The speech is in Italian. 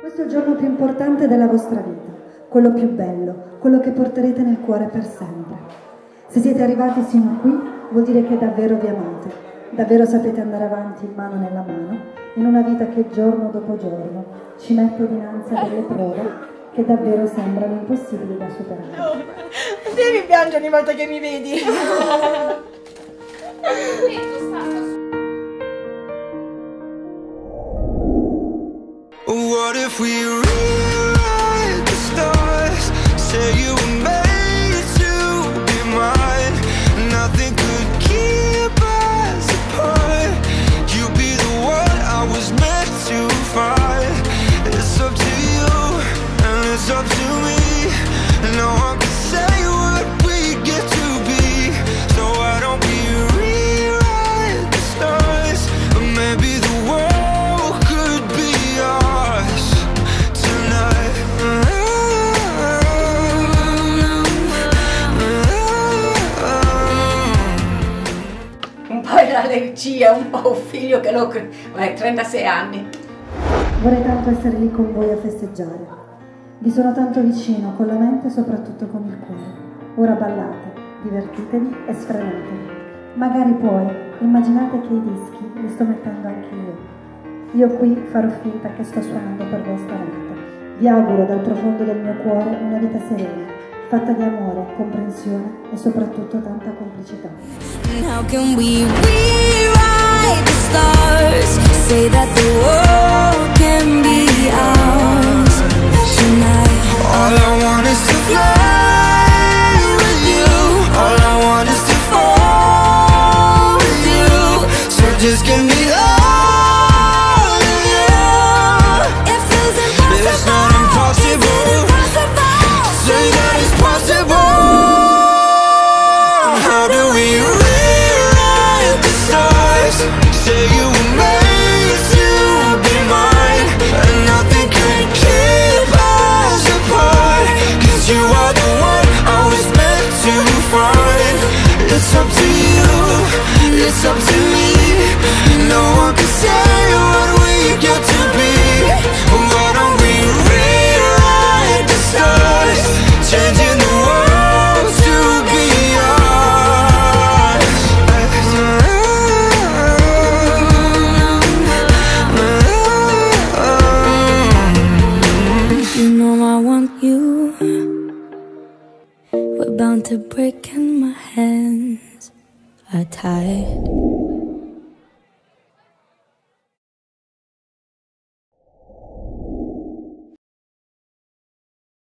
Questo è il giorno più importante della vostra vita, quello più bello, quello che porterete nel cuore per sempre. Se siete arrivati sino a qui, vuol dire che davvero vi amate, davvero sapete andare avanti mano nella mano, in una vita che giorno dopo giorno ci mette dinanzi a delle prove che davvero sembrano impossibili da superare. Non devi piangere ogni volta che mi vedi. What if we rewrite the stars? Say you were made to be mine. Nothing could keep us apart. You'd be the one I was meant to find. It's up to you, and it's up to me. No one l'allergia, un po' un figlio che lo... cre- Beh, 36 anni. Vorrei tanto essere lì con voi a festeggiare. Vi sono tanto vicino con la mente e soprattutto con il cuore. Ora ballate, divertitevi e sfrenatevi. Magari poi immaginate che i dischi li sto mettendo anche io. Io qui farò finta che sto suonando per voi stanotte. Vi auguro dal profondo del mio cuore una vita serena, fatta di amore, comprensione e soprattutto tanta complicità. How can we rewrite the stars? Say that the world It's up to you, it's up to me. No one can say what we get to be. Why don't we rewrite the stars? Changing the world to be ours. You know I want you. We're bound to break and hands are tied.